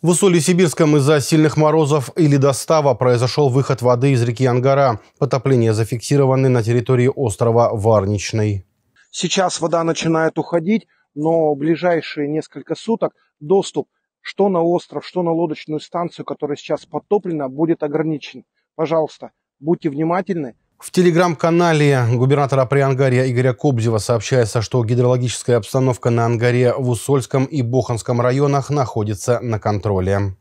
В Усолье-Сибирском из-за сильных морозов и ледостава произошел выход воды из реки Ангара. Потопление зафиксированы на территории острова Варничный. Сейчас вода начинает уходить, но в ближайшие несколько суток доступ что на остров, что на лодочную станцию, которая сейчас подтоплена, будет ограничен. Пожалуйста, будьте внимательны. В телеграм-канале губернатора Приангария Игоря Кобзева сообщается, что гидрологическая обстановка на Ангаре в Усольском и Боханском районах находится на контроле.